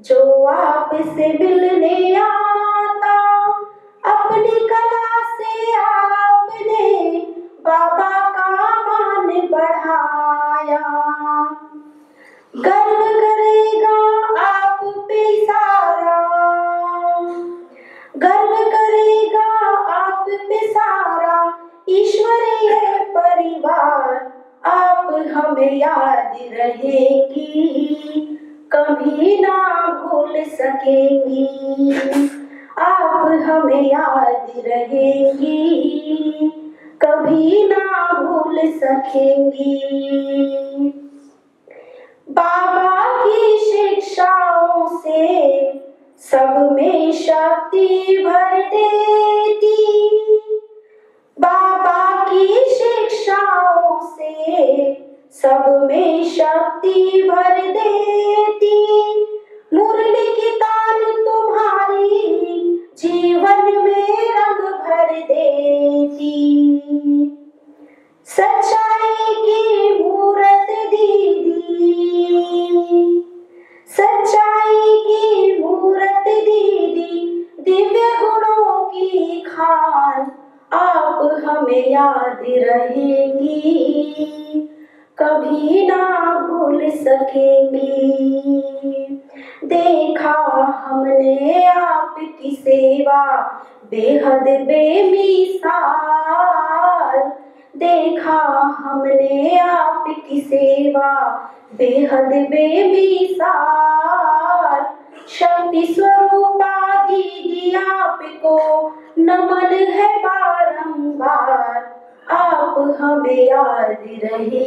जो आपसे मिलने आता, अपनी कला से आपने बाबा का मान बढ़ाया। गर्व करेगा आप पे सारा। गर्व करेगा आप पे सारा। ईश्वरीय परिवार, आप हमें याद रहेगी। कभी ना भूल सकेंगी। आप हमें याद रहेगी। कभी ना भूल सकेंगी। बाबा की शिक्षाओं से सब में शक्ति भर देती। बाबा की शिक्षाओं सब में शक्ति भर देती। मुरली की तान तुम्हारी जीवन में रंग भर देती। सच्चाई की मूरत दीदी। सच्चाई की मूरत दीदी, दिव्य गुणों की खान। आप हमें याद रहेंगी। कभी ना भूल सकेंगी। देखा हमने आपकी सेवा, बेहद बेमिसाल। देखा हमने आपकी सेवा, बेहद बेमिसाल। शक्ति स्वरूपा दीदी आपको नमन है बारंबार। आप हमें याद रहेंगी।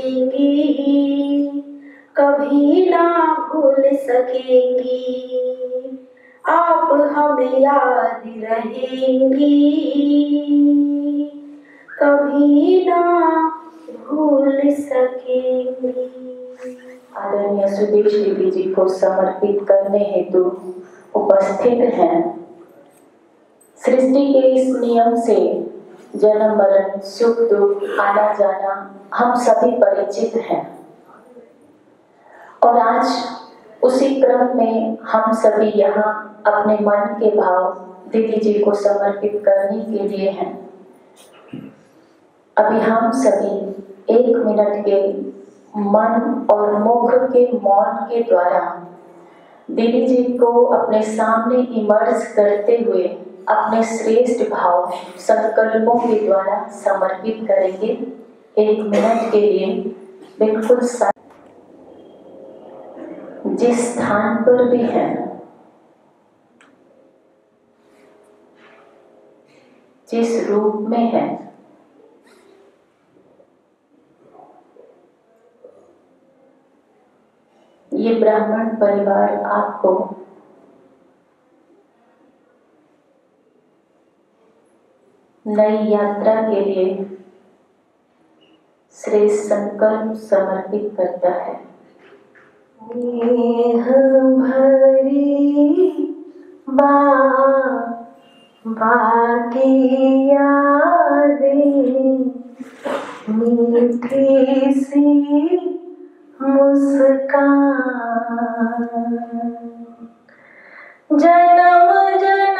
कभी ना भूल सकेंगी। आप हमें याद रहेंगी। कभी ना भूल सकेंगी। आदरणीय सुदेश देवी जी को समर्पित करने हेतु उपस्थित हैं। सृष्टि के इस नियम से जन्म मरण सुख दुख, आना जाना, हम सभी परिचित हैं। और आज उसी क्रम में हम सभी यहाँ अपने मन के भाव दीदी जी को समर्पित करने के लिए हैं। अभी हम सभी एक मिनट के मन और मुख के मौन के द्वारा दीदी जी को अपने सामने इमर्ज करते हुए अपने श्रेष्ठ भाव संकल्पों के द्वारा समर्पित करेंगे। एक मिनट के लिए बिल्कुल जिस स्थान पर भी है। जिस रूप में है। ये ब्राह्मण परिवार आपको नई यात्रा के लिए श्रेष्ठ संकल्प समर्पित करता है। मीठी सी मुस्कान। जन्म जन्म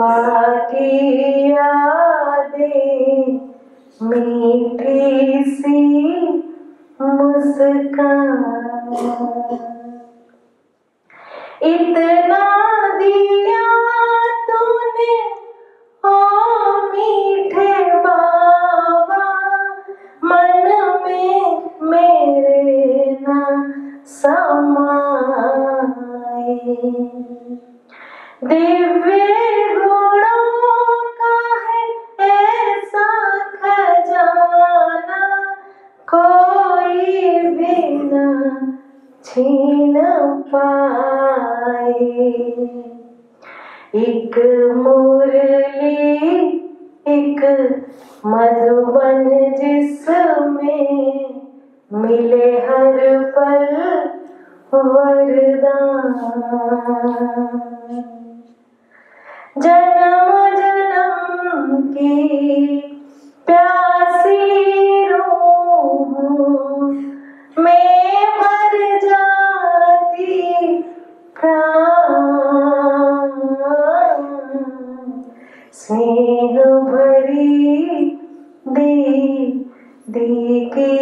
बाकी स्नेह भरी दी दी की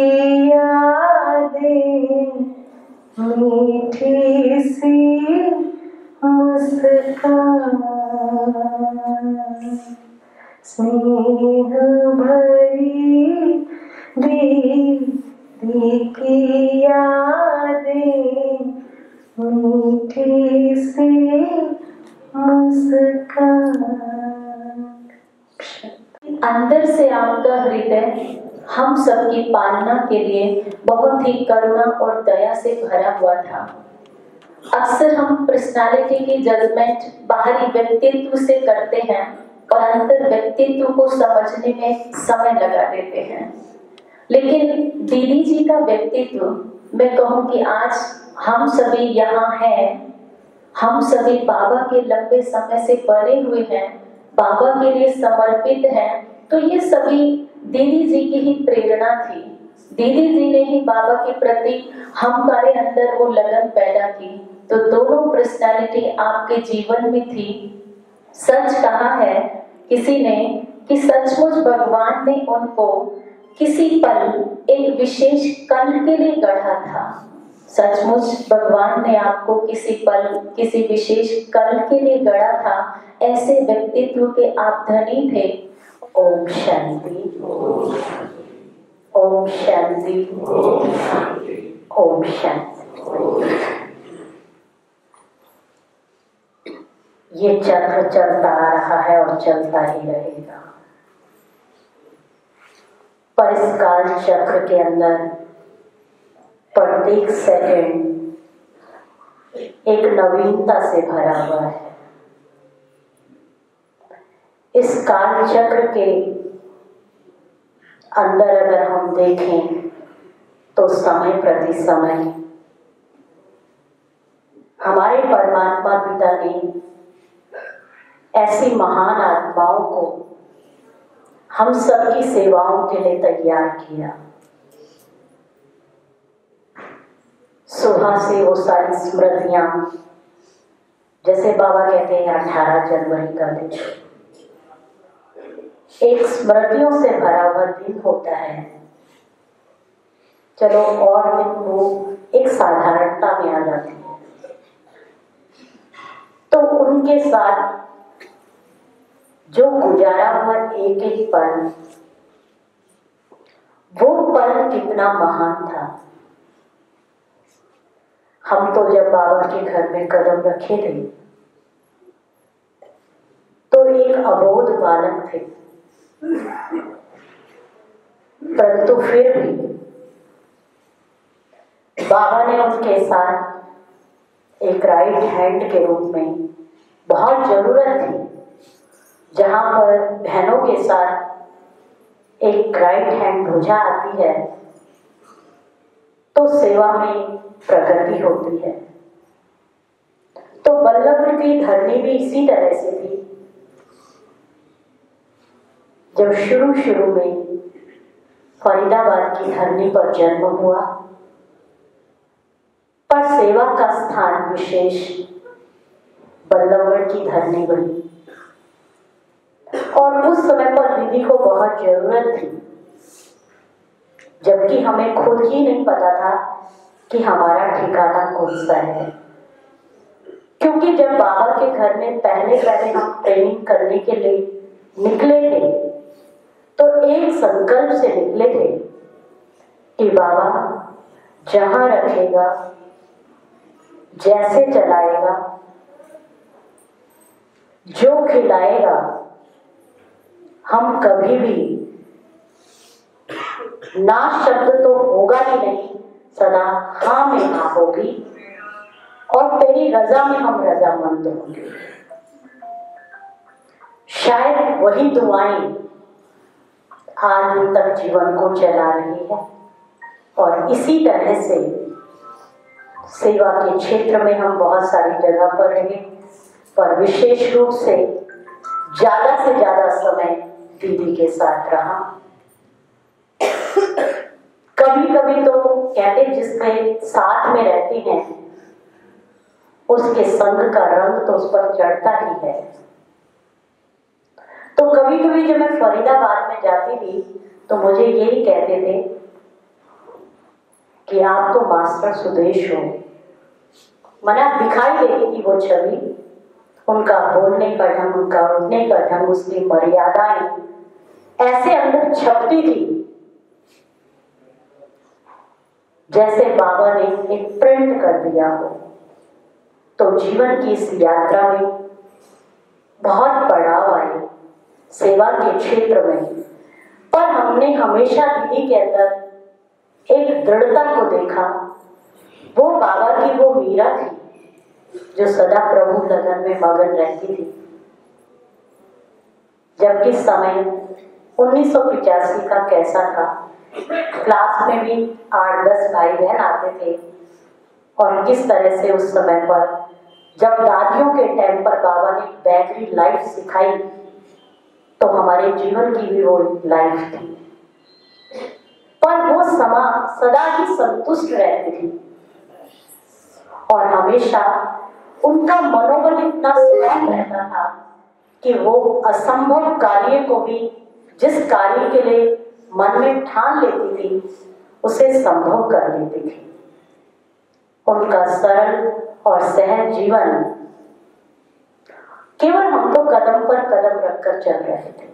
यादें मीठी सी मुस्कान। स्नेह भरी दी दी यादें मीठी सी मुस्कान। अंदर से आपका हृदय हम सबकी पालना के लिए बहुत ही करुणा और दया से भरा हुआ था। अक्सर हम पर्सनालिटी की जजमेंट बाहरी व्यक्तित्व से करते हैं और अंतर व्यक्तित्व को समझने में समय लगा देते हैं। लेकिन दीदी जी का व्यक्तित्व, मैं कहूँ कि आज हम सभी यहाँ हैं। हम सभी बाबा के लंबे समय से बने हुए हैं, बाबा के लिए समर्पित हैं। तो ये सभी दीदी जी की ही प्रेरणा थी। दीदी जी ने ही बाबा के प्रति हमारे अंदर वो लगन पैदा की। तो दोनों पर्सनालिटी आपके जीवन में थी। सच कहा है किसी ने कि सचमुच भगवान ने उनको किसी पल एक विशेष कल के लिए गढ़ा था। सचमुच भगवान ने आपको किसी पल, किसी विशेष कल के लिए गढ़ा था। ऐसे व्यक्तित्व के आप धनी थे। ओम शांति। ओम शांति। ओम शांति। ये चक्र चलता आ रहा है और चलता ही रहेगा। पर इस काल चक्र के अंदर प्रत्येक सेकंड एक नवीनता से भरा हुआ है। इस काल चक्र के अंदर अगर हम देखें तो समय प्रति समय हमारे परमात्मा पिता ने ऐसी महान आत्माओं को हम सबकी सेवाओं के लिए तैयार किया। सुबह से वो सारी स्मृतियाँ, जैसे बाबा कहते हैं, अठारह जनवरी का दिन। एक स्मृतियों से भरा हुआ दिन होता है। चलो और दिन वो एक साधारणता में आ जाती है। तो उनके साथ जो गुजारा हुआ एक एक पल, वो पल कितना महान था। हम तो जब बाबा के घर में कदम रखे थे तो एक अबोध बालक थे। परंतु फिर भी बाबा ने उनके साथ एक राइट हैंड के रूप में बहुत ज़रूरत थी, जहाँ पर बहनों के साथ एक राइट हैंड भुजा आती है तो सेवा में प्रगति होती है। तो बल्लभ की धरनी भी इसी तरह से थी। जब शुरू शुरू में फरीदाबाद की धरनी पर जन्म हुआ, पर सेवा का स्थान विशेष बल्लभगढ़ की धरनी बनी। और उस समय पर दीदी को बहुत ज़रूरत थी, जबकि हमें खुद ही नहीं पता था कि हमारा ठिकाना कौन सा है। क्योंकि जब बाबा के घर में पहले पहले हम ट्रेनिंग करने के लिए निकले थे तो एक संकल्प से निकले थे कि बाबा जहाँ रखेगा, जैसे चलाएगा, जो खिलाएगा, हम कभी भी ना शब्द तो होगा ही नहीं, सदा हाँ में हाँ होगी और तेरी रजा में हम रजामंद होंगे। शायद वही दुआएँ आज तक जीवन को चला रही है। और इसी तरह से सेवा के क्षेत्र में हम बहुत सारी जगह पर रहे, पर विशेष रूप से ज़्यादा से ज़्यादा समय दीदी के साथ रहा। कभी कभी तो कहते जिसके साथ में रहती हैं, उसके संग का रंग तो उस पर चढ़ता ही है। तो कभी कभी जब मैं फरीदाबाद में जाती थी तो मुझे यही कहते थे कि आप तो मास्टर सुदेश हो। मना दिखाई देती थी वो छवि। उनका बोलने का ढंग, उनका उठने का ढंग, उसकी मर्यादाएँ ऐसे अंदर छपती थी जैसे बाबा ने एक प्रिंट कर दिया हो। तो जीवन की इस यात्रा में बहुत पड़ाव सेवा के क्षेत्र में। पर हमने हमेशा दीदी के अंदर एक दृढ़ता को देखा। वो बाबा की वो मीरा थी, जो सदा प्रभु लगन में मगन रहती थी। जबकि समय 1985 का कैसा था। क्लास में भी आठ दस भाई बहन आते थे। और किस तरह से उस समय पर जब दादियों के टाइम पर बाबा ने बैटरी लाइफ सिखाई तो हमारे जीवन की भी वो लाइफ थी। पर वो समा, सदा ही संतुष्ट रहती थी। और हमेशा उनका मनोबल इतना स्ट्रॉन्ग रहता था कि वो असंभव कार्य को भी, जिस कार्य के लिए मन में ठान लेती थी, उसे संभव कर लेती थी। उनका सरल और सहज जीवन केवल हम तो कदम पर कदम रखकर चल रहे थे।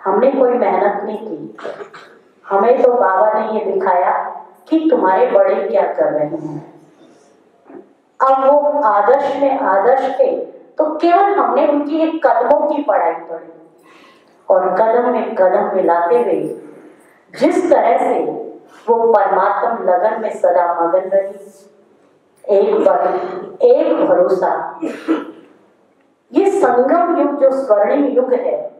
हमने कोई मेहनत नहीं की। हमें तो बाबा ने ये दिखाया कि तुम्हारे बड़े क्या कर रहे हैं। अब वो आदर्श में आदर्श थे तो केवल हमने उनकी एक कदमों की पढ़ाई पढ़ी। और कदम में कदम मिलाते हुए जिस तरह से वो परमात्म लगन में सदा मगन रही। एक बल एक भरोसा। संगम युग जो स्वर्णिम युग है।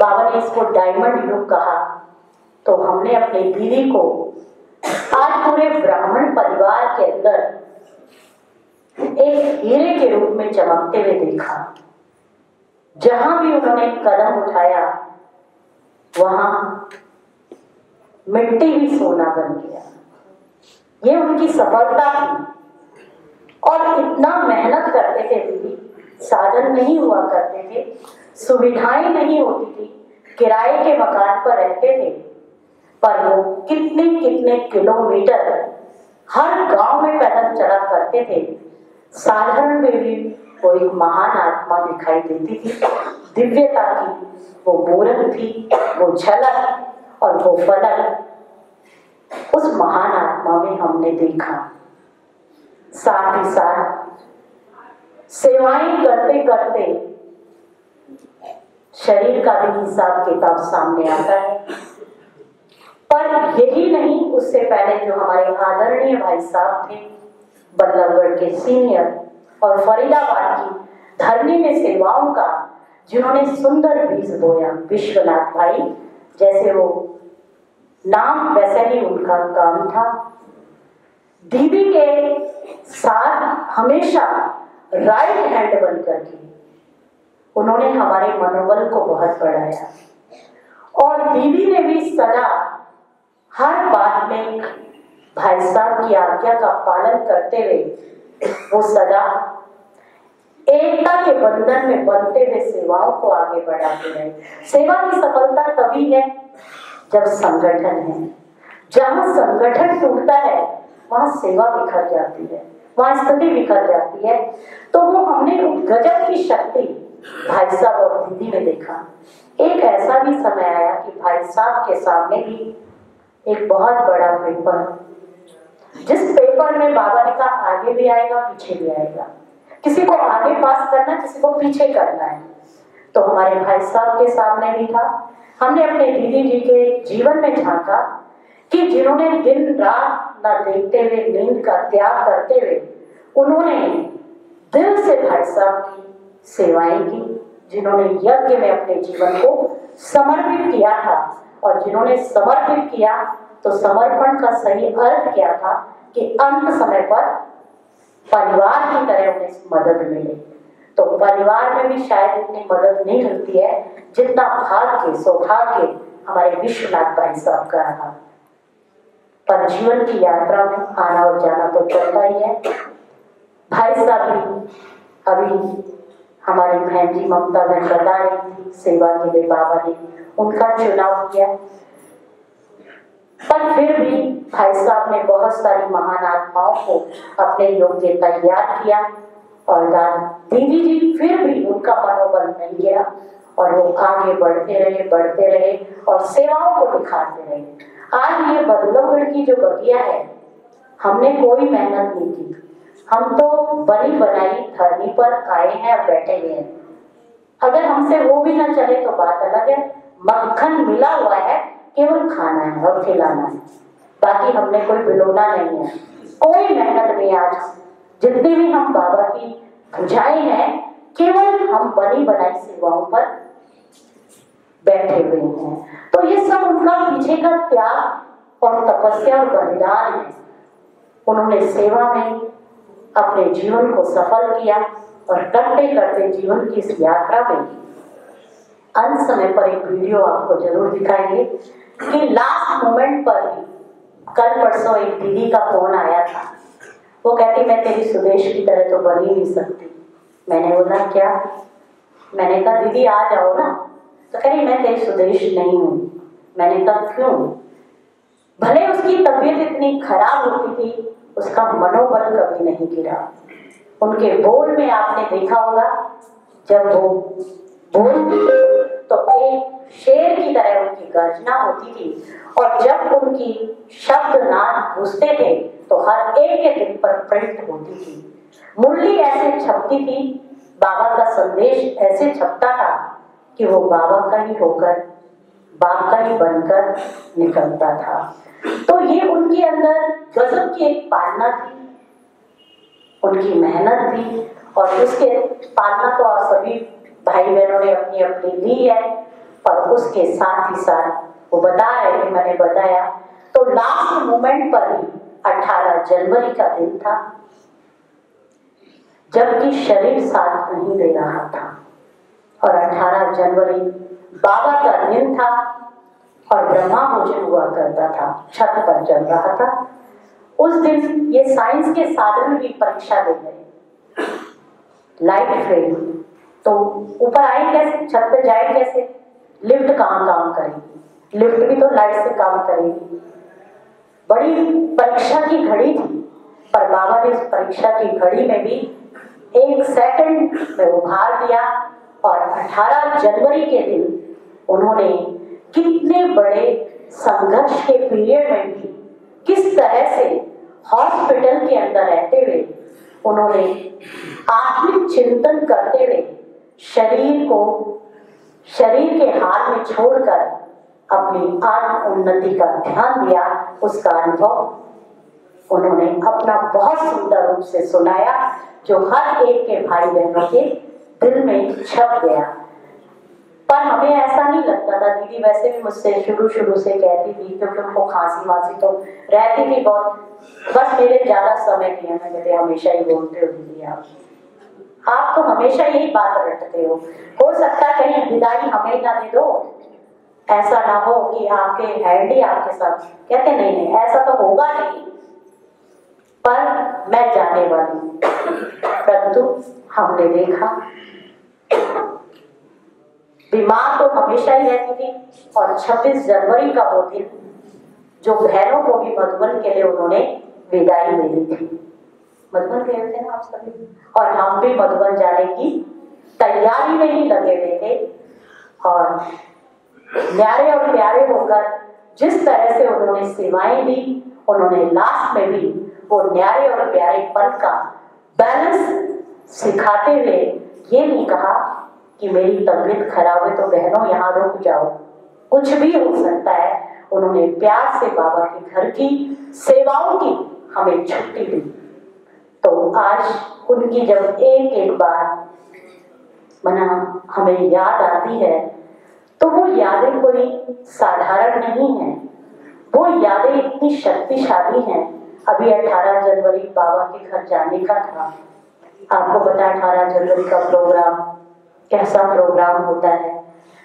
बाबा ने इसको डायमंड युग कहा। तो हमने अपने दीदी को आज पूरे ब्राह्मण परिवार के अंदर एक हीरे के रूप में चमकते हुए देखा। जहाँ भी उन्होंने कदम उठाया, वहाँ मिट्टी भी सोना बन गया। ये उनकी सफलता थी। और इतना मेहनत करते थे दीदी साधन नहीं हुआ करते थे, सुविधाएँ नहीं होती थी, किराए के मकान पर रहते थे। पर वो कितने कितने किलोमीटर हर गाँव में पैदल चला करते थे। साधारण में भी वो एक महान आत्मा दिखाई देती थी। दिव्यता की वो मूर्त थी, वो झलक और वो फलक। उस महान आत्मा में हमने देखा। साथ ही साथ सेवाएँ करते करते शरीर का भी हिसाब किताब सामने आता है। पर यही नहीं, उससे पहले जो हमारे आदरणीय भाई साहब थे, बल्लभगढ़ के सीनियर और फरीदाबाद की धरनी में सेवाओं का, जिन्होंने सुंदर बीज बोया, विश्वनाथ भाई, जैसे वो नाम वैसे ही उनका काम था। दीदी के साथ हमेशा राइट हैंड बन करके उन्होंने हमारे मनोबल को बहुत बढ़ाया। और दीदी ने भी सदा हर बात में भाई साहब की आज्ञा का पालन करते हुए, वो सदा एकता के बंधन में बनते हुए सेवाओं को आगे बढ़ाते रहे। सेवा की सफलता तभी है जब संगठन है। जहाँ संगठन टूटता है, वहाँ सेवा बिखर जाती है। स्थिति बिखर जाती है। तो वो हमने गजब की शक्ति भाई साहब और दीदी में देखा। एक ऐसा भी समय आया कि भाई साहब के सामने भी एक बहुत बड़ा पेपर, जिस पेपर में बाबा ने कहा, आगे भी आएगा, पीछे भी आएगा। किसी को आगे पास करना, किसी को पीछे करना है। तो हमारे भाई साहब के सामने भी था। हमने अपने दीदी जी के जीवन में झांका कि जिन्होंने दिन रात न देखते हुए, नींद का त्याग करते हुए उन्होंने दिल से भाई साहब की सेवाएँ की, जिन्होंने यज्ञ में अपने जीवन को समर्पित किया था। और जिन्होंने समर्पित किया तो समर्पण का सही अर्थ क्या था कि अंत समय पर परिवार की तरह उन्हें मदद मिले। तो परिवार में भी शायद इतनी मदद नहीं मिलती है, जितना भाग्य, सौभाग्य हमारे विश्वनाथ भाई साहब का रहा। पर जीवन की यात्रा में आना और जाना तो चलता ही है। भाई साहब भी अभी हमारी बहन जी ममता बहन बता रही थी, सेवा के लिए बाबा ने उनका चुनाव किया। पर फिर भी भाई साहब ने बहुत सारी महान आत्माओं को अपने योग्य तैयार किया और दीदी जी, फिर भी उनका मनोबल नहीं गिरा और वो आगे बढ़ते रहे बढ़ते रहे और सेवाओं को दिखाते रहे। आज ये बदलौगढ़ की जो बगिया है, हमने कोई मेहनत नहीं की। हम तो बनी बनाई धरनी पर आए हैं और बैठे हुए हैं। अगर हमसे वो भी ना चले तो बात अलग है। मक्खन मिला हुआ है, केवल खाना है और खिलाना है। बाकी हमने कोई बिलोना नहीं है। कोई मेहनत नहीं आज। जितने भी हम बाबा की बुझाए हैं, केवल हम बनी बनाई सेवाओं पर बैठे हुए हैं। तो ये सब उनका पीछे का त्याग और तपस्या और बलिदान है। उन्होंने सेवा में अपने जीवन को सफल किया और करते करते जीवन की इस यात्रा में अंत समय पर एक वीडियो आपको ज़रूर दिखाएँगे कि लास्ट मोमेंट पर भी कल परसों एक दीदी का फ़ोन आया था। वो कहती, मैं तेरी सुदेश की तरह तो बन ही नहीं सकती। मैंने बोला, क्या? मैंने कहा, दीदी, आ जाओ ना। तो कह रही, मैं तेरी सुदेश नहीं हूँ। मैंने कहा, क्यों? भले उसकी तबीयत इतनी खराब होती थी उसका मनोबल कभी नहीं गिरा। उनके बोल में आपने देखा होगा, जब वो बोल तो एक शेर की तरह उनकी गर्जना होती थी। और जब उनकी शब्द नाद घुसते थे तो हर एक के दिल पर प्रिंट होती थी। मुरली ऐसे छपती थी, बाबा का संदेश ऐसे छपता था कि वो बाबा का ही होकर बाप बनकर निकलता था। तो ये उनके अंदर गजब की एक पालना थी, उनकी मेहनत थी, और उसके पालना तो आप सभी भाई बहनों ने अपनी अपनी ली है, पर उसके साथ ही साथ वो बता रहे थे मैंने बताया तो लास्ट मोमेंट पर ही 18 जनवरी का दिन था, जबकि शरीर साथ नहीं दे रहा था, और 18 जनवरी बाबा का दिन था और ब्रह्मा भोजन हुआ करता था, छत पर चल रहा था। उस दिन ये साइंस के साधन भी परीक्षा दे गए लाइट फेल तो ऊपर आए कैसे? छत पे जाए कैसे? लिफ्ट कहाँ काम करेगी? लिफ्ट भी तो लाइट से काम करेगी। बड़ी परीक्षा की घड़ी थी, पर बाबा ने उस परीक्षा की घड़ी में भी एक सेकंड में उभार दिया और 18 जनवरी के दिन उन्होंने कितने बड़े संघर्ष के पीरियड में भी किस तरह से हॉस्पिटल के अंदर रहते हुए उन्होंने आत्मिक चिंतन करते हुए शरीर को, शरीर के हाथ में छोड़कर अपनी आत्म उन्नति का ध्यान दिया, उसका अनुभव उन्होंने अपना बहुत सुंदर रूप से सुनाया, जो हर एक के भाई बहनों के दिल में छप गया। पर हमें ऐसा नहीं लगता था। दीदी वैसे भी मुझसे शुरू शुरू से कहती थी क्योंकि उनको खांसी वासी तो रहती थी बहुत। बस मेरे ज़्यादा समय नहीं है, मैं कहते हमेशा ही बोलते हो, दीदी, आप। आप तो हमेशा यही बात रटते हो। हो सकता है कहीं विदाई हमें ना दे दो। ऐसा ना हो कि आपके हैंड ही आपके साथ। कहते नहीं नहीं, ऐसा तो होगा नहीं। पर मैं जाने वाली परंतु हमने देखा। बीमार तो हमेशा ही रहती थी और 26 जनवरी का वो दिन जो बहनों को भी मधुबन के लिए उन्होंने विदाई दे दी थी। मधुबन गए थे ना आप सभी? और हम भी मधुबन जाने की तैयारी में ही लगे हुए थे। और न्यारे और प्यारे होकर जिस तरह से उन्होंने सेवाएँ दी, उन्होंने लास्ट में भी वो न्यारे और प्यारे पल का बैलेंस सिखाते हुए ये नहीं कहा कि मेरी तबीयत खराब है तो बहनों, यहाँ रुक जाओ। कुछ भी हो सकता है, उन्होंने प्यार से बाबा के घर की सेवाओं की हमें छुट्टी दी। तो आज उनकी जब एक एक बार मना हमें याद आती है तो वो यादें कोई साधारण नहीं है। वो यादें इतनी शक्तिशाली हैं। अभी 18 जनवरी बाबा के घर जाने का था। आपको पता 18 जनवरी का प्रोग्राम कैसा प्रोग्राम होता है।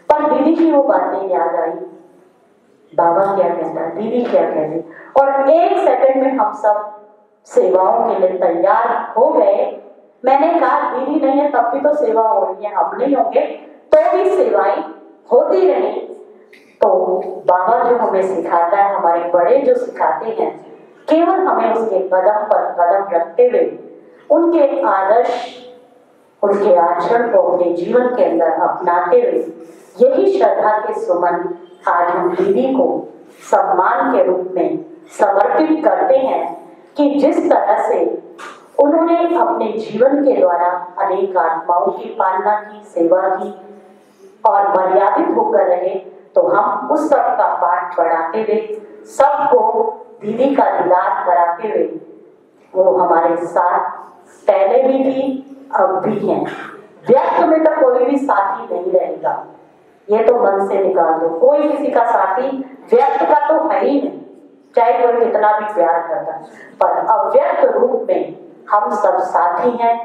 पर दीदी की वो बातें याद आई। बाबा क्या कहता है, दीदी क्या कहती और एक सेकंड में हम सब सेवाओं के लिए तैयार हो गए। मैंने कहा, दीदी नहीं है, तब भी तो सेवा हो रही है, हम नहीं होंगे। तो भी सेवाएँ होती रही। तो बाबा जो हमें सिखाता है, हमारे बड़े जो सिखाते हैं, केवल हमें उसके कदम पर कदम रखते हुए उनके आदर्श उनके आचरण को अपने जीवन के अंदर अपनाते हुए यही श्रद्धा के सुमन आज हम दीदी को सम्मान के रूप में समर्पित करते हैं कि जिस तरह से उन्होंने अपने जीवन के द्वारा अनेक आत्माओं की पालना की, सेवा की और मर्यादित होकर रहे तो हम उस सब का पाठ पढ़ाते हुए, सबको दीदी का दीदार कराते हुए, वो हमारे साथ पहले भी थी भी हैं व्यक्त में तो कोई भी साथी नहीं रहेगा। ये तो मन से निकाल दो। कोई किसी का साथी व्यक्त का तो है ही नहीं, चाहे कोई कितना भी प्यार करता। पर अव्यक्त रूप में हम सब साथी हैं।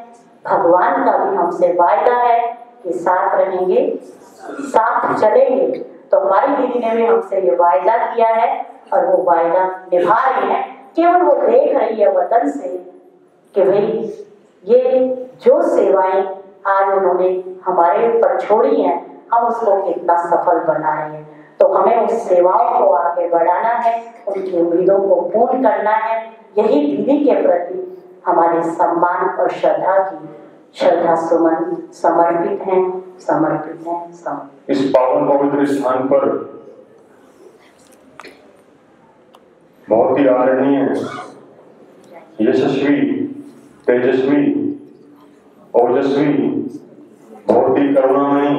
भगवान का भी हमसे वायदा है कि साथ रहेंगे, साथ चलेंगे। तो हमारी दीदी ने भी हमसे ये वायदा किया है और वो वायदा निभा रही है। केवल वो देख रही है वतन से कि भाई ये जो सेवाएँ आज उन्होंने हमारे ऊपर छोड़ी हैं, हम उसको कितना सफल बना रहे हैं। तो हमें उस सेवाओं को आगे बढ़ाना है, उनकी उम्मीदों को पूर्ण करना है। यही दीदी के प्रति हमारे सम्मान और श्रद्धा की श्रद्धा सुमन समर्पित हैं समर्पित हैं, समर्पित। इस पावन पवित्र स्थान पर बहुत ही आदरणीय, यशस्वी तेजस्वी, ओजस्वी बहुत ही करुणामयी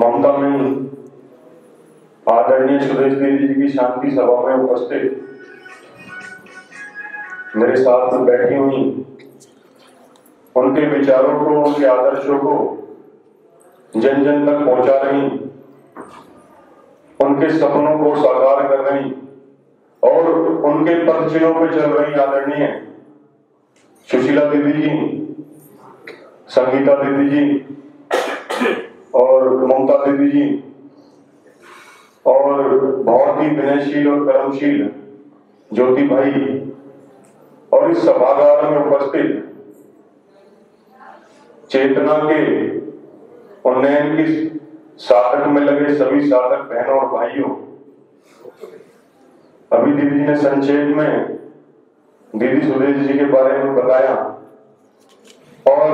ममतामयी आदरणीय सुरेश देवी जी की शांति सभा में उपस्थित। मेरे साथ बैठी हुई उनके विचारों को, उनके आदर्शों को जन जन तक पहुँचा रही, उनके सपनों को साकार कर रही और उनके पद चिन्हों पर चल रही आदरणीय सुशीला दीदी जी, संगीता दीदी जी और ममता दीदी जी और बहुत ही विनयशील और कर्मशील ज्योति भाई और इस सभागार में उपस्थित चेतना के उन्नयन की साधक में लगे सभी साधक बहनों और भाइयों, अभी दीदी ने संक्षेप में दीदी सुरेश जी के बारे में बताया। और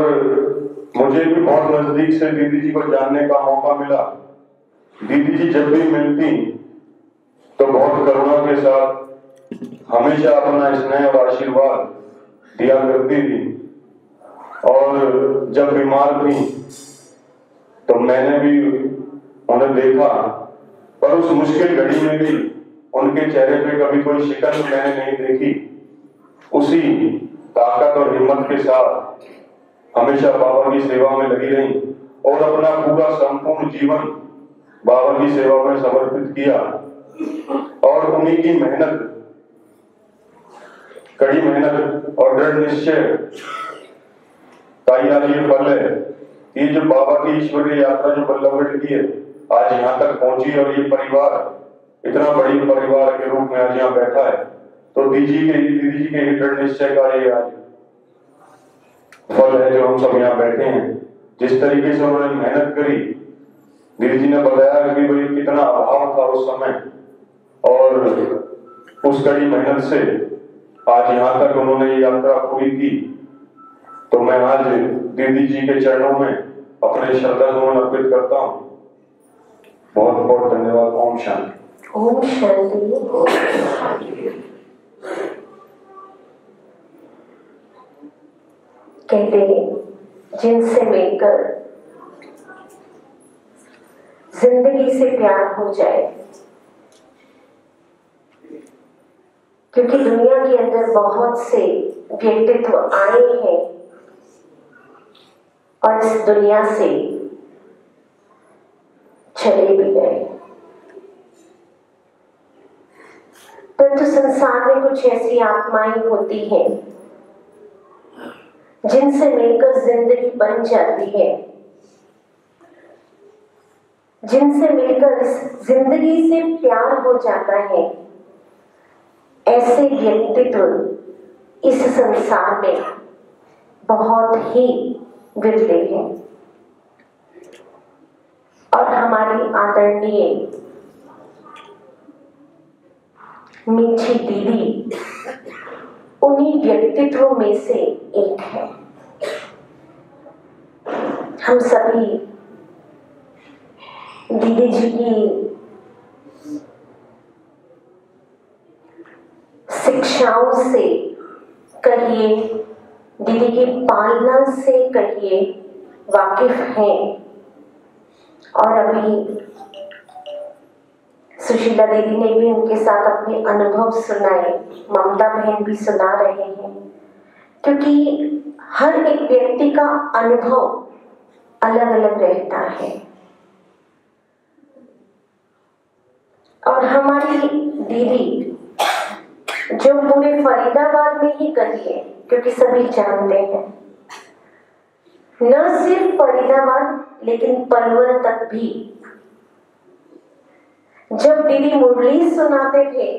मुझे भी बहुत नज़दीक से दीदी जी को जानने का मौका मिला। दीदी जी जब भी मिलती तो बहुत करुणा के साथ हमेशा अपना स्नेह और आशीर्वाद दिया करती थी। और जब बीमार थी तो मैंने भी उन्हें देखा। पर उस मुश्किल घड़ी में भी उनके चेहरे पे कभी कोई शिकन मैंने नहीं देखी। उसी ताकत और हिम्मत के साथ हमेशा बाबा की सेवा में लगी रही और अपना पूरा संपूर्ण जीवन बाबा की सेवा में समर्पित किया। और उन्हीं की मेहनत, कड़ी मेहनत और दृढ़ निश्चय ही ये फल है। ये जो बाबा की ईश्वरीय यात्रा जो बल्लभगढ़ की है, आज यहाँ तक पहुँची और ये परिवार, इतना बड़ी परिवार के रूप में आज यहाँ बैठा है। तो दीदी के दीदी के दृढ़ निश्चय का ये आज। फल है जो हम सब यहाँ बैठे हैं, जिस तरीके से उन्होंने मेहनत करी दीदी जी ने बताया कि भाई कितना अभाव था उस समय। और उस कड़ी मेहनत से आज यहाँ तक उन्होंने ये यात्रा पूरी की। तो मैं आज दीदी जी के चरणों में अपने श्रद्धा सुमन अर्पित करता हूँ। बहुत बहुत धन्यवाद। ओम शांति। ओम शांति ओम शांति कहते हैं जिनसे मिलकर ज़िंदगी से प्यार हो जाए। क्योंकि दुनिया के अंदर बहुत से व्यक्तित्व आए हैं, और इस दुनिया से चले भी गए। परंतु संसार में कुछ ऐसी आत्माएँ होती हैं जिनसे मिलकर ज़िंदगी बन जाती है। जिनसे मिलकर ज़िंदगी से प्यार हो जाता है, ऐसे व्यक्तित्व इस संसार में बहुत ही विरले हैं। और हमारी आदरणीय मीठी दीदी उन्हीं व्यक्तित्वों में से एक है। हम सभी दीदी जी की शिक्षाओं से कहिए, दीदी की पालना से कहिए, वाकिफ हैं। और अभी सुशीला दीदी ने भी उनके साथ अपने अनुभव सुनाए। ममता बहन भी सुना रहे हैं। क्योंकि हर एक व्यक्ति का अनुभव अलग अलग रहता है। और हमारी दीदी जो पूरे फरीदाबाद में ही कही है, क्योंकि सभी जानते हैं। न सिर्फ़ फरीदाबाद, लेकिन पलवल तक भी जब दीदी मुरली सुनाते थे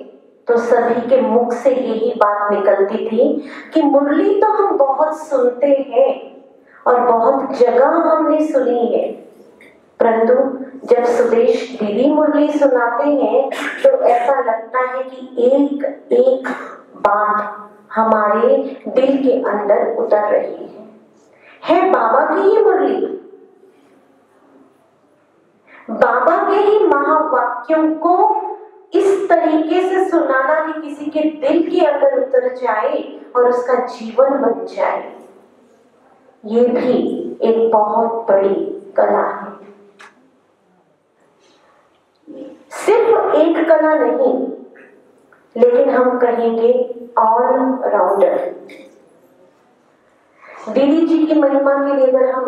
तो सभी के मुख से यही बात निकलती थी कि मुरली तो हम बहुत सुनते हैं और बहुत जगह हमने सुनी है। परंतु जब सुदेश दीदी मुरली सुनाते हैं तो ऐसा लगता है कि एक एक बात हमारे दिल के अंदर उतर रही है। है बाबा की ही मुरली? बाबा के ही महावाक्यों को इस तरीके से सुनाना कि किसी के दिल के अंदर उतर जाए और उसका जीवन बन जाए। ये भी एक बहुत बड़ी कला है। सिर्फ़ एक कला नहीं, लेकिन हम कहेंगे ऑल राउंडर दीदी जी की महिमा के लिए अगर हम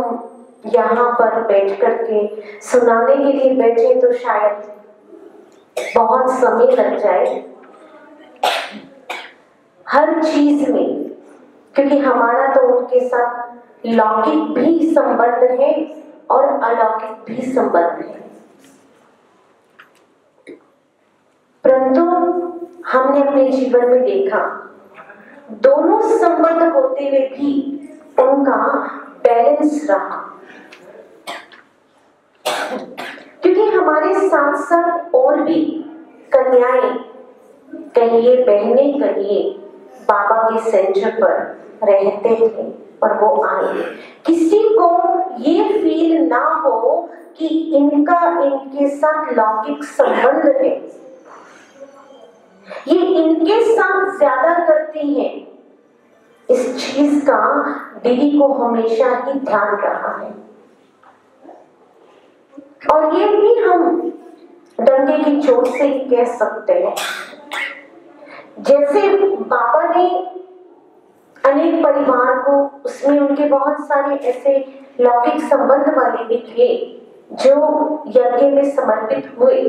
यहाँ पर बैठ करके सुनाने के लिए बैठे तो शायद बहुत समय लग जाए। हर चीज़ में, क्योंकि हमारा तो उनके साथ लौकिक भी संबंध है और अलौकिक भी संबंध है। परंतु हमने अपने जीवन में देखा, दोनों संबंध होते हुए भी उनका बैलेंस रहा। क्योंकि हमारे साथ साथ और भी कन्याएँ, कहिए बहने, कहिए बाबा के सेंटर पर रहते थे और वो आए। किसी को ये फील ना हो कि इनका, इनके साथ लौकिक संबंध है। ये इनके साथ ज़्यादा करती हैं। इस चीज़ का दीदी को हमेशा ही ध्यान रहा है। और ये भी हम डंके की चोट से ही कह सकते हैं। जैसे बाबा ने अनेक परिवार को, उसमें उनके बहुत सारे ऐसे लौकिक संबंध वाले भी थे जो यज्ञ में समर्पित हुए।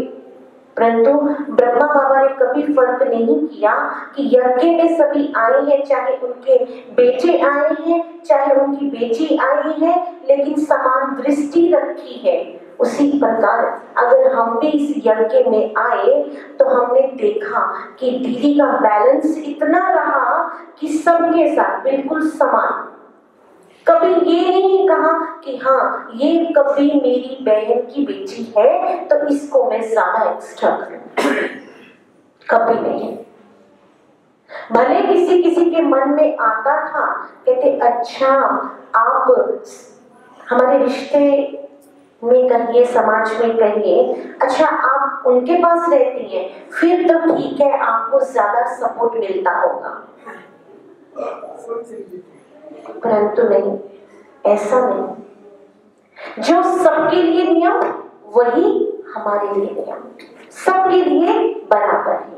परंतु ब्रह्मा बाबा ने कभी फ़र्क नहीं किया कि यज्ञ में सभी आए हैं, चाहे उनके बेटे आए हैं, चाहे उनकी बेटी आई है, लेकिन समान दृष्टि रखी है। उसी प्रकार अगर हम भी इस यज्ञ में आए तो हमने देखा कि दीदी का बैलेंस इतना रहा कि सबके साथ बिल्कुल समान। कभी ये नहीं कहा कि हाँ ये कभी मेरी बहन की बेटी है तो इसको मैं ज़्यादा एक्स्ट्रा करूँ। कभी नहीं। भले किसी किसी के मन में आता था, कहते अच्छा आप हमारे रिश्ते में कहिए, समाज में कहिए। अच्छा आप उनके पास रहती हैं, फिर तो ठीक है, आपको ज़्यादा सपोर्ट मिलता होगा। परंतु नहीं, ऐसा नहीं। जो सबके लिए नियम, वही हमारे लिए नियम। सबके लिए बराबर है।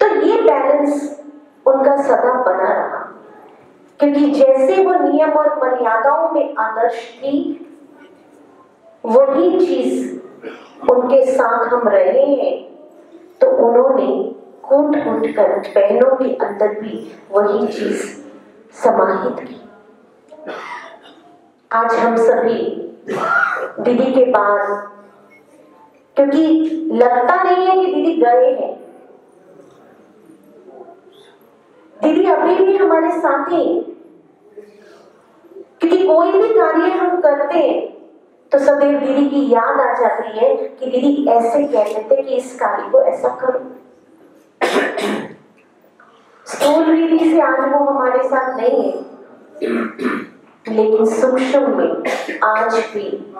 तो ये बैलेंस उनका सदा बना रहा। क्योंकि जैसे वो नियम और मर्यादाओं में आदर्श थी वही चीज़ उनके साथ हम रहे हैं। तो उन्होंने कूट कूट कर बहनों के अंदर भी वही चीज़ समाहित की। आज हम सभी दीदी के पास क्योंकि लगता नहीं है कि दीदी गए हैं। दीदी अभी भी हमारे साथ ही। क्योंकि कोई भी कार्य हम करते हैं तो सदैव दीदी की याद आ जाती है कि दीदी ऐसे कहते थे कि इस कार्य को ऐसा करो। स्थूल रीति से आज वो हमारे साथ नहीं है, लेकिन सूक्ष्म में आज भी,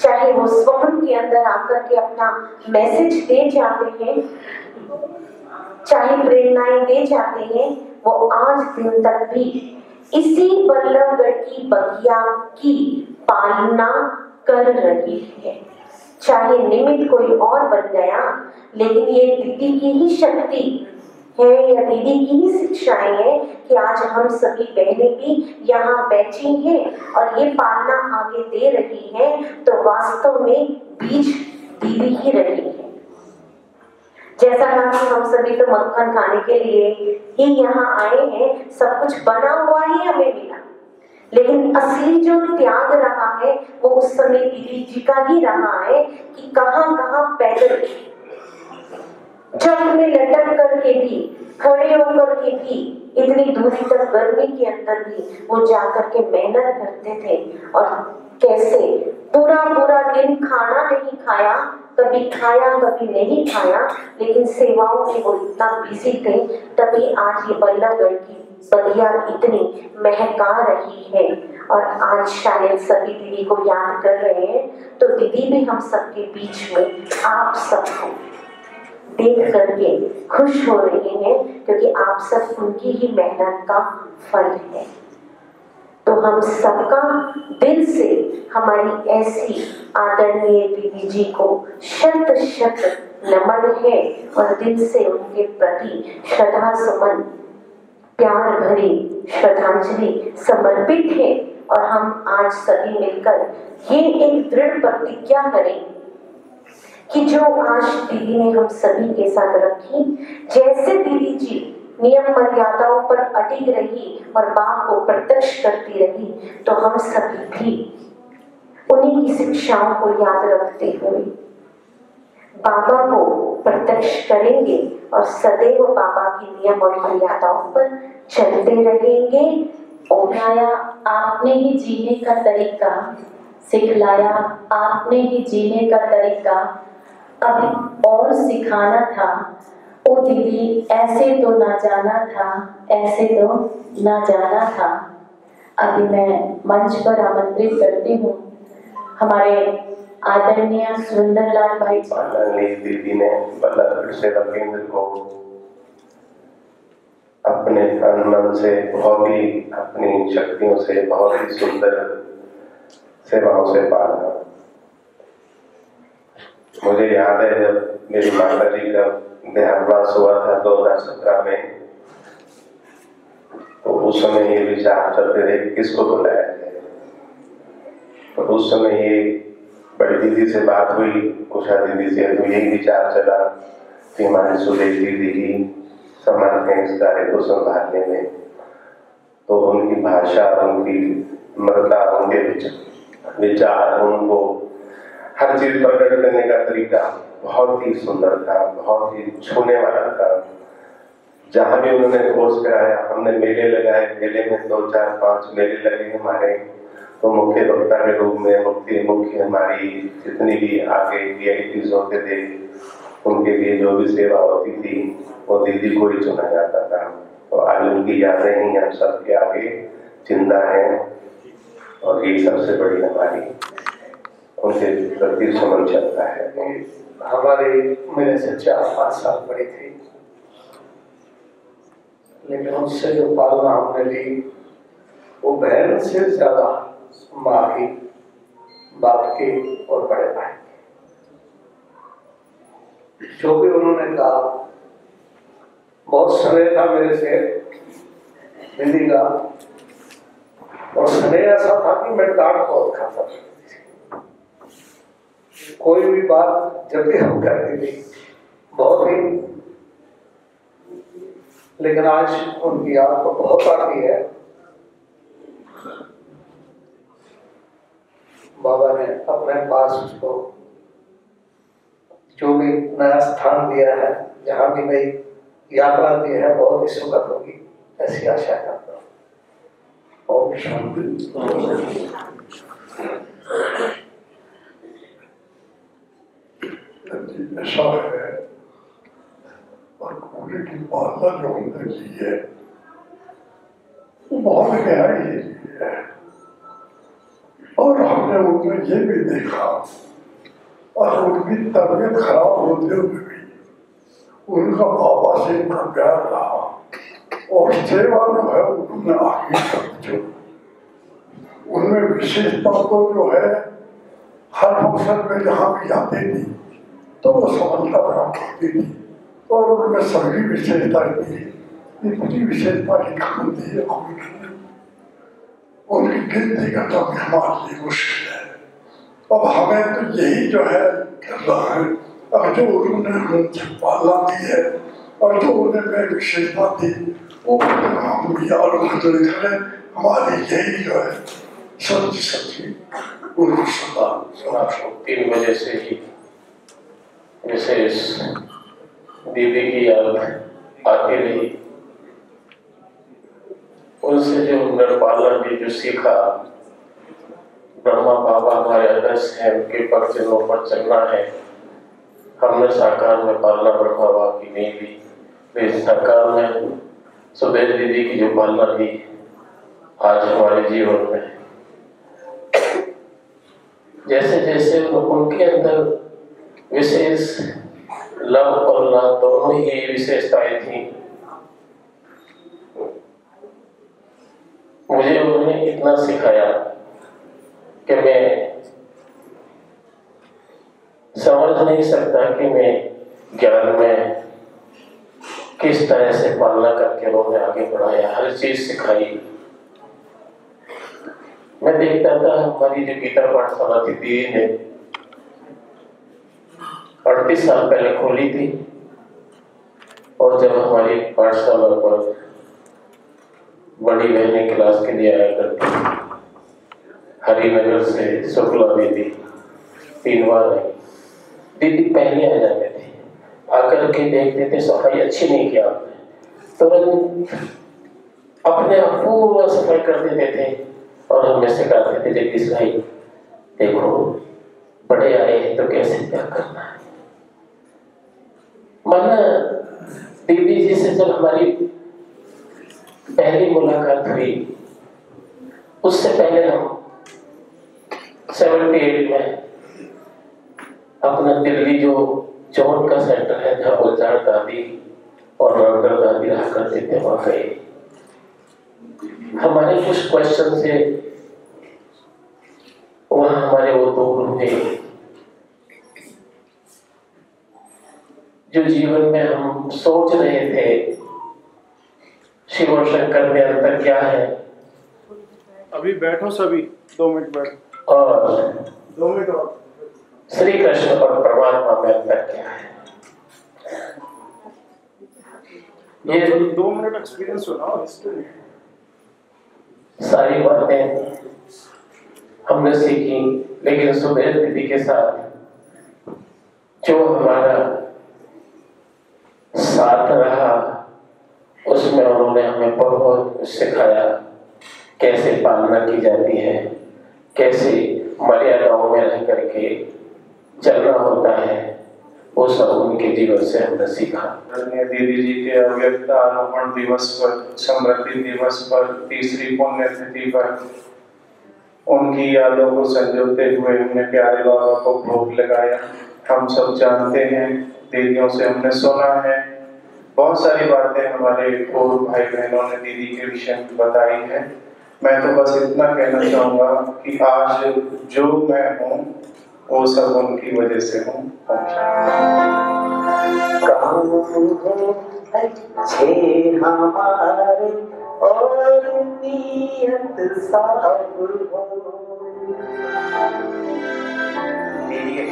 चाहे वो स्वप्न के अंदर आकर के अपना मैसेज दे जाते हैं, चाहे प्रेरणाएँ दे जाते हैं, वो आज दिन तक भी इसी बल्लभगढ़ की बगिया की पालना कर रही है। चाहे निमित्त कोई और बन गया, लेकिन ये दीदी की ही शक्ति है, या दीदी की ही शिक्षाएँ हैं कि आज हम सभी बहनें भी यहाँ बैठी हैं और ये पालना आगे दे रही है तो वास्तव में बीज दीदी ही रही है। जैसा कहा कि हम सभी तो मक्खन खाने के लिए ही यहाँ आए हैं, सब कुछ बना हुआ ही हमें मिला। लेकिन असली जो त्याग रहा है, वो उस समय दीदी जी का ही रहा है कि कहाँ कहाँ पैदल जब में लटक करके भी, खड़े होकर के भी, इतनी दूरी तक गर्मी के अंदर भी वो जाकर के मेहनत करते थे और कैसे पूरा पूरा दिन खाना नहीं खाया, कभी खाया, कभी नहीं खाया, लेकिन सेवाओं में वो इतना बिज़ी थे, तभी आज ये बल्लभगढ़ की बलिया इतनी महका रही है। और आज शायद सभी दीदी को याद कर रहे हैं तो दीदी भी हम सबके बीच में आप सबको देख करके खुश हो रहे हैं, क्योंकि आप सब उनकी ही मेहनत का फल है। तो हम सबका दिल से हमारी ऐसी आदरणीय दीदी जी को शत शत नमन है और दिल से उनके प्रति श्रद्धा सुमन प्यार भरी, श्रद्धांजलि समर्पित है और हम आज सभी मिलकर ये एक दृढ़ प्रतिज्ञा करें कि जो आज दीदी ने हम सभी के साथ रखी, जैसे दीदी जी नियम मर्यादाओं पर अटिक रही और बाप को प्रत्यक्ष करती रही तो हम सभी भी उन्हीं की शिक्षाओं को याद रखते हुए बाबा को प्रत्यक्ष करेंगे और सदैव बाबा की नियम और मर्यादाओं पर चलते रहेंगे। सिखाया आपने ही जीने का तरीका सिखलाया। आपने ही जीने का तरीका अभी और सिखाना था। ओ दीदी, ऐसे तो ना जाना था, ऐसे तो ना जाना था। अभी मैं मंच पर आमंत्रित करती हूँ। हमारे आदरणीय सुंदरलाल भाई माननीय दीदी ने बल्लभगढ़ से रविंद्र को अपने तन मन से, बहुत ही अपनी शक्तियों से, बहुत ही सुंदर सेवाओं से पाला मुझे याद है जब मेरी माता जी का देहांतवास हुआ था 2017 में तो उस समय ये विचार चलते थे, किसको बुलाया जाए? तो उस समय ये बड़ी दीदी से बात हुई उषा दीदी से तो यही विचार चला कि हमारी सुरेश दीदी ही समर्थ हैं इस कार्य को संभालने में। तो उनकी भाषा, उनकी मृता उनके विचार, उनको हर चीज़ प्रकट करने का तरीका बहुत ही सुंदर था, बहुत ही छूने वाला था। जहाँ भी उन्होंने कोर्स कराया, हमने मेले लगाए, मेले में दो, चार, पाँच मेले लगे हमारे। तो मुख्य वक्ता के रूप में मुख्य मुख्य हमारी जितनी भी आगे वी होते थे, उनके लिए जो भी सेवा होती थी, वो दीदी को ही चुना जाता था। तो आज उनकी यादें ही, हम सबके आगे ज़िंदा हैं और ये सबसे बड़ी हमारी, उनके प्रति समन चलता है। हमारे मेरे से चार, पाँच साल बड़ी थे। लेकिन उससे जो पालना हमने ली, वो बहन से ज़्यादा माँ की बाप की और बड़े भाई। की जो भी उन्होंने कहा, बहुत स्नेह था मेरे से दीदी का, और स्नेह ऐसा था कि मैं डांट बहुत खाता था। कोई भी बात जब भी हम करते थे, बहुत ही, लेकिन आज उनकी याद तो बहुत आती है। बाबा ने अपने पास उसको जो भी नया स्थान दिया है, जहाँ भी नई यात्रा दी है, बहुत ही सुखद होगी, ऐसी आशा करता हूँ। ओम शांति। ऐसा है और पूरे की पालना जो हमने ली है। वो बहुत गहराई है। और हमने उनमें ये भी देखा। और उनकी तबीयत खराब होते हुए भी उनका बाबा से इतना प्यार रहा। और सेवा जो है, उन्होंने आगे जो उनमें विशेषता तो जो है, हर फ़ंक्शन में जहाँ भी जाते थी तो वो सफलता प्राप्त होती थी। और उनमें सभी विशेषताएँ थी। इतनी विशेषता की कोई नहीं। उनकी गिनती करना भी हमारे लिए मुश्किल है अब हमें तो यही जो है करना है। और जो उन्होंने हमसे पालना दी है, और जो उन्हें विशेषता थी वो हम और करें हमारी यही जो है सच्ची सच्ची सदा सदा तीन बजे से ही विशेष दीदी की याद आती रही। उनसे जो नरपालन ने जो सीखा, ब्रह्मा, बाबा हमारे आदर्श हैं, उनके पग चिन्हों पर चलना है। हमने साकार में पालना ब्रह्मा बाबा की नहीं ली। साकार में सुबेर दीदी की जो पालना थी आज हमारे जीवन में। जैसे जैसे उनके अंदर विशेष लव और लव दोनों ही विशेषताएँ थी मुझे उन्होंने इतना सिखाया कि मैं समझ नहीं सकता कि मैं ज्ञान में किस तरह से पालना करके उन्होंने आगे बढ़ाया। हर चीज़ सिखाई। मैं देखता था, हमारी जो गीता पाठशाला थी दीदी ने अड़तीस साल पहले खोली थी और जब हमारी पाठशाला पर बड़ी बहनें क्लास के लिए आया करती हरिनगर से शुक्ला दीदी तीन बार आई दीदी पहले आ जाते थे। आकर के देखते थे, सफ़ाई अच्छी नहीं किया आपने। तुरंत अपने आप पूरा सफ़ाई कर देते थे और हमें सिखाते थे, जगदीश भाई, देखो, बड़े आए हैं तो कैसे क्या करना है? मन, दीदी जी से जब हमारी पहली मुलाकात हुई। उससे पहले हम सेवेंटी एट में अपना दिल्ली जो चौन का सेंटर है, जहाँ गुलजार दादी और रामकर दादी रहा करते थे, वहाँ गए। हमारे कुछ क्वेश्चन से वहाँ हमारे वो दूर हुए जो जीवन में हम सोच रहे थे शिव और शंकर में अंतर क्या है? अभी बैठो सभी दो मिनट बैठो। और दो मिनट और। श्री कृष्ण और परमात्मा में अंतर क्या है? ये दो, दो मिनट एक्सपीरियंस सुनाओ हिस्ट्री सारी बातें हमने सीखी लेकिन सुबेर दीदी के साथ जो हमारा साथ रहा उसमें उन्होंने हमें बहुत सिखाया कैसे पालना की जाती है, कैसे मर्यादाओं में रह करके चलना होता है, वो सब उनके जीवन से हमने सीखा। दीदी जी के अव्यक्त आरोपण दिवस पर, समृद्धि दिवस पर, तीसरी पुण्यतिथि पर, उनकी यादों को संजोते हुए हमने प्यारे बाबा को भोग लगाया। हम सब जानते हैं, दीदियों से हमने सुना है बहुत सारी बातें हमारे पूर्व भाई बहनों ने दीदी के विषय में बताई है। मैं तो बस इतना कहना चाहूँगा कि आज जो मैं हूँ, वो सब उनकी वजह से हूँ। और हो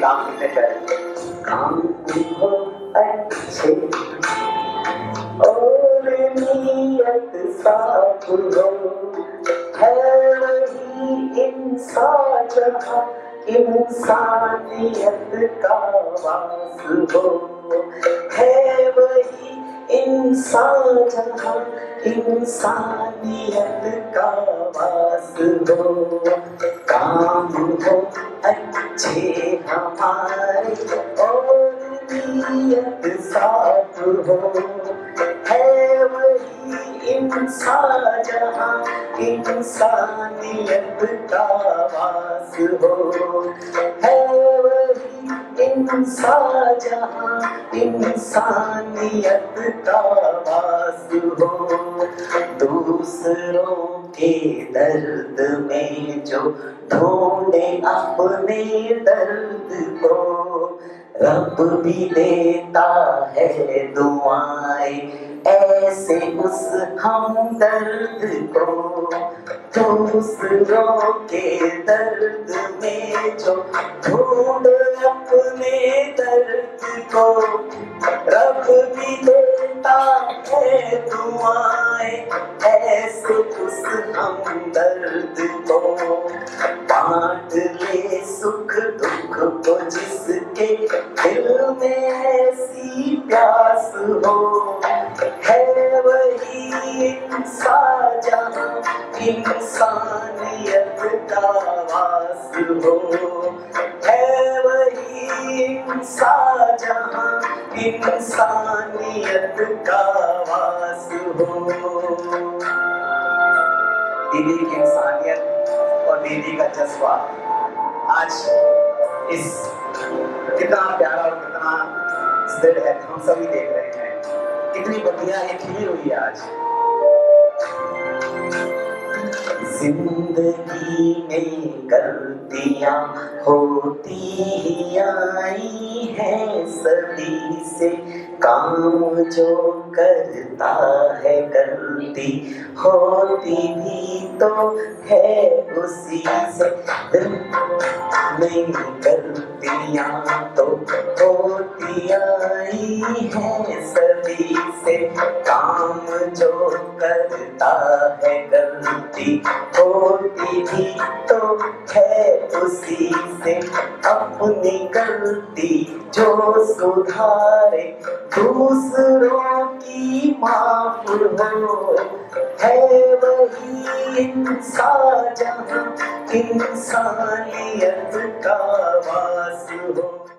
काम कितने काम हो अच्छे। और इंसान जहाँ इंसानियत का वास हो। है वही इंसान जहाँ इंसानियत का वास हो। काम हो, अच्छे हमारे नियत साफ़ हो है वही इंसान जहाँ इंसानियत का वास हो। है वही इंसान जहाँ इंसानियत का वास हो। दूसरों के दर्द में जो ढूंढे अपने दर्द को। रब भी देता है दुआएँ। ऐसे उस हम दर्द को दूसरों के दर्द में जो ढूंढ अपने दर्द को, रब भी देता है दुआएँ, ऐसे उस हम दर्द को। बांट ले सुख दुख को जिसके दिल में ऐसी प्यास हो। है वही इंसान जहाँ इंसानियत का वास हो है वही इंसान जहाँ इंसानियत का वास हो दीदी की इंसानियत और दीदी का जज्बा आज इस कितना प्यारा और कितना स्थिर है हम सभी देख रहे हैं कितनी बढ़िया ये खीर हुई आज। ज़िंदगी में गलतियाँ होती ही आई है, सदी से काम जो करता है गलती होती भी तो है उसी से। दिल में गलतियाँ तो होती आई है सभी से। काम जो करता है गलती होती भी तो है उसी से। अपनी गलती जो सुधारे दूसरों की माफ़ हो। है वही इंसान इंसानियत का वास हो।